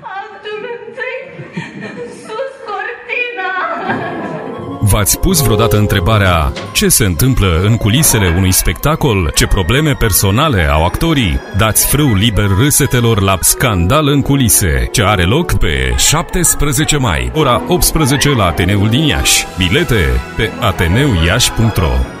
Actul întâi, sus cortina! V-ați pus vreodată întrebarea ce se întâmplă în culisele unui spectacol? Ce probleme personale au actorii? Dați frâu liber râsetelor la Scandal în culise, ce are loc pe 17 mai, ora 18 la Ateneul din Iași. Bilete pe ateneuiași.ro